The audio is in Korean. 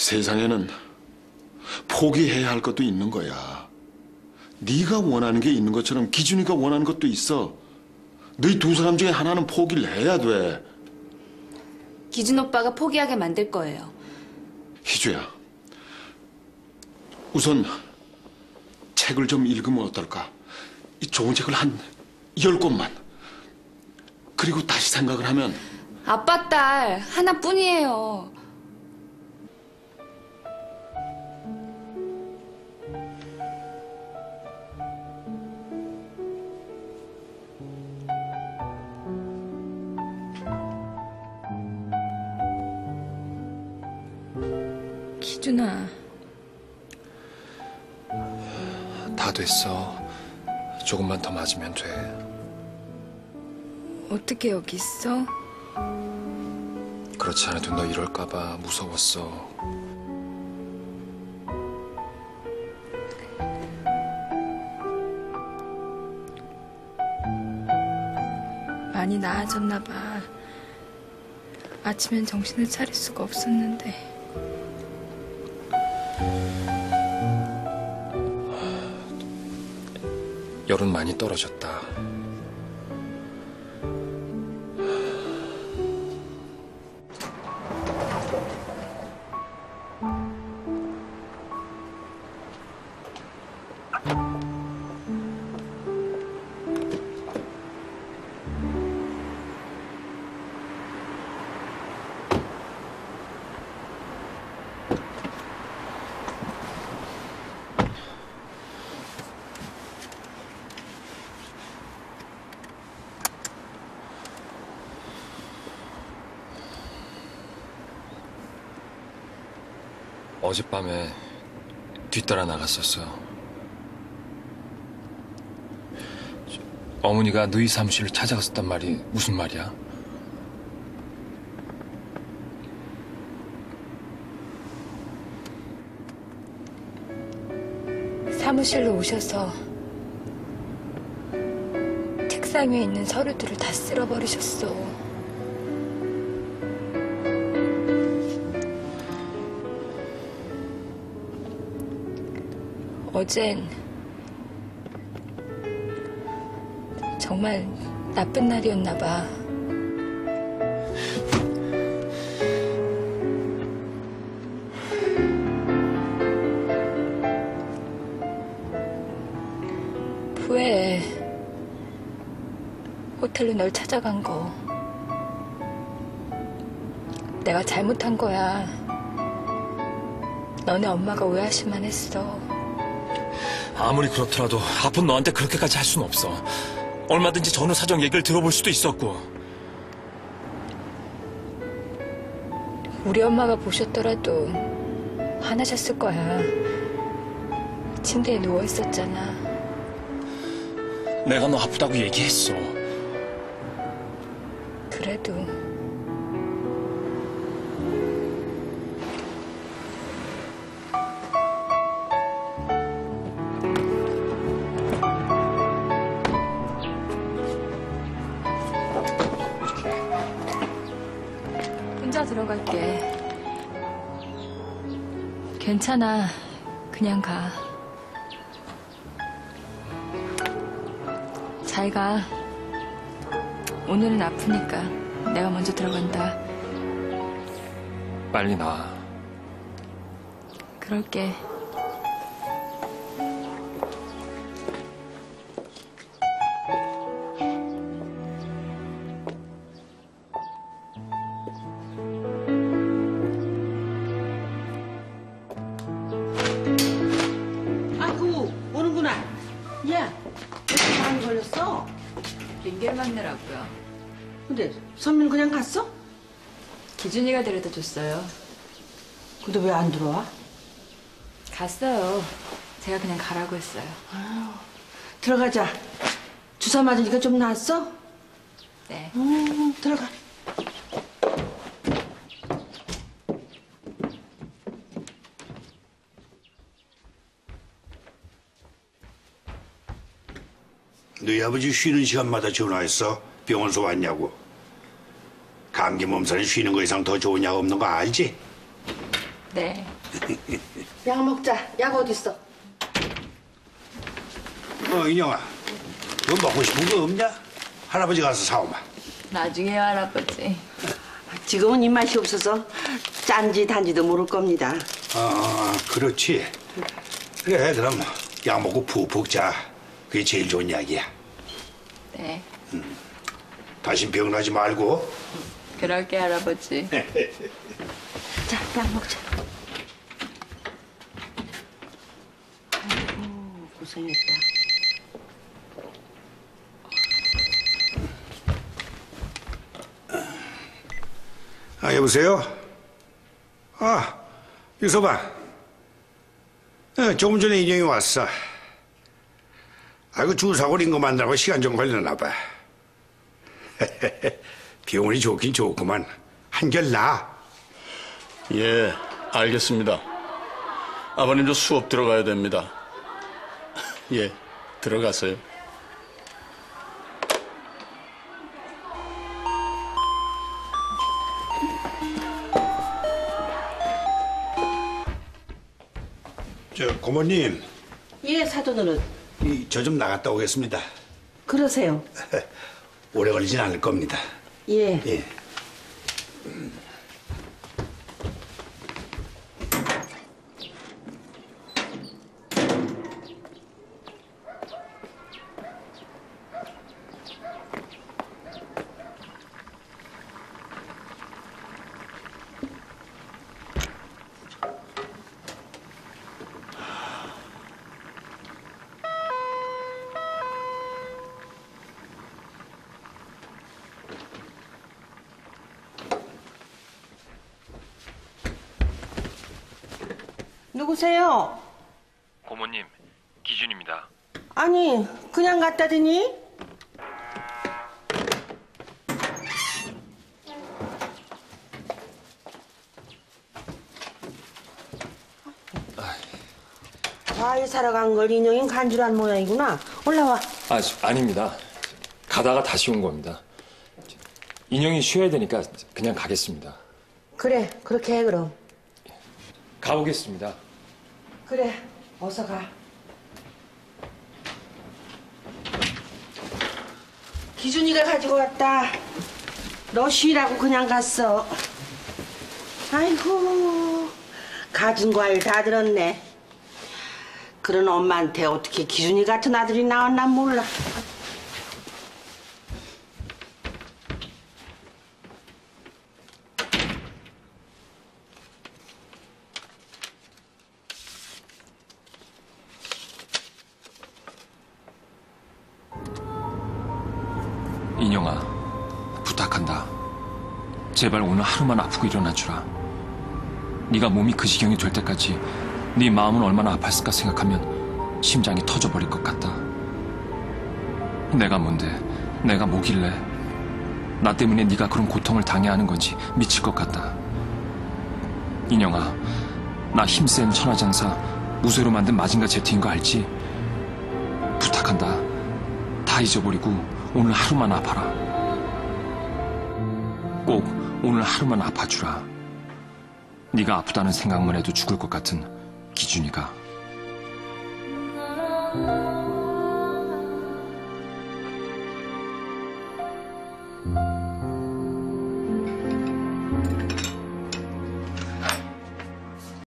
세상에는 포기해야 할 것도 있는 거야. 네가 원하는 게 있는 것처럼 기준이가 원하는 것도 있어. 너희 두 사람 중에 하나는 포기를 해야 돼. 기준 오빠가 포기하게 만들 거예요. 희주야. 우선 책을 좀 읽으면 어떨까? 이 좋은 책을 한 열 권만. 그리고 다시 생각을 하면 아빠 딸 하나뿐이에요. 기준아, 다 됐어. 조금만 더 맞으면 돼. 어떻게 여기 있어? 그렇지 않아도 너 이럴까봐 무서웠어. 많이 나아졌나 봐. 아침엔 정신을 차릴 수가 없었는데. 열은 많이 떨어졌다. 어젯밤에 뒤따라 나갔었어. 저, 어머니가 너희 사무실을 찾아갔었단 말이 무슨 말이야? 사무실로 오셔서 책상 위에 있는 서류들을 다 쓸어버리셨어. 어젠 정말 나쁜 날이었나 봐. 후에 호텔로 널 찾아간 거 내가 잘못한 거야. 너네 엄마가 오해하실만 했어. 아무리 그렇더라도 아픈 너한테 그렇게까지 할 수는 없어. 얼마든지 전후 사정 얘기를 들어볼 수도 있었고. 우리 엄마가 보셨더라도 화나셨을 거야. 침대에 누워 있었잖아. 내가 너 아프다고 얘기했어. 그래도 혼자 들어갈게. 괜찮아. 그냥 가. 잘 가. 오늘은 아프니까 내가 먼저 들어간다. 빨리 나. 그럴게. 맞느라고요. 근데 선민 그냥 갔어? 기준이가 데려다 줬어요. 근데 왜 안 들어와? 갔어요. 제가 그냥 가라고 했어요. 들어가자. 주사 맞으니까 좀 나았어? 네. 음, 들어가. 너희 아버지 쉬는 시간마다 전화했어. 병원서 왔냐고. 감기 몸살은 쉬는 거 이상 더 좋은 약 없는 거 알지? 네. 약 먹자. 약 어딨어? 어, 인영아. 너 먹고 싶은 거 없냐? 할아버지 가서 사오마. 나중에요, 할아버지. 지금은 입맛이 없어서 짠지 단지도 모를 겁니다. 아, 그렇지. 그래, 그럼 약 먹고 푹푹 자. 그게 제일 좋은 약이야. 네. 다신 병나지 말고. 그럴게, 할아버지. 자, 약 먹자. 아이고, 고생했다. 아, 여보세요? 아, 유서방. 어, 조금 전에 인형이 왔어. 아이고, 주사고린 거 만나고 시간 좀 걸렸나 봐. 병원이 좋긴 좋구만. 한결 나. 예, 알겠습니다. 아버님 저 수업 들어가야 됩니다. 예, 들어가세요. 저, 고모님. 예, 사돈으로. 저 좀 나갔다 오겠습니다. 그러세요. 오래 걸리진 않을 겁니다. 예. 예. 누구세요? 고모님, 기준입니다. 아니, 그냥 갖다 드니? 과일 사러 간 걸 인형이 간주란 모양이구나. 올라와. 아, 저, 아닙니다. 가다가 다시 온 겁니다. 인형이 쉬어야 되니까 그냥 가겠습니다. 그래, 그렇게 해 그럼. 가보겠습니다. 그래, 어서 가. 기준이가 가지고 왔다. 너 쉬라고 그냥 갔어. 아이고, 가진 과일 다 들었네. 그런 엄마한테 어떻게 기준이 같은 아들이 나왔나 몰라. 부탁한다. 제발 오늘 하루만 아프고 일어나 주라. 네가 몸이 그 지경이 될 때까지 네 마음은 얼마나 아팠을까 생각하면 심장이 터져버릴 것 같다. 내가 뭔데? 내가 뭐길래? 나 때문에 네가 그런 고통을 당해야 하는 건지 미칠 것 같다. 인형아, 나 힘센 천하장사 무쇠로 만든 마징가 제트인 거 알지? 부탁한다. 다 잊어버리고 오늘 하루만 아파라. 꼭 오늘 하루만 아파주라. 네가 아프다는 생각만 해도 죽을 것 같은 기준이가.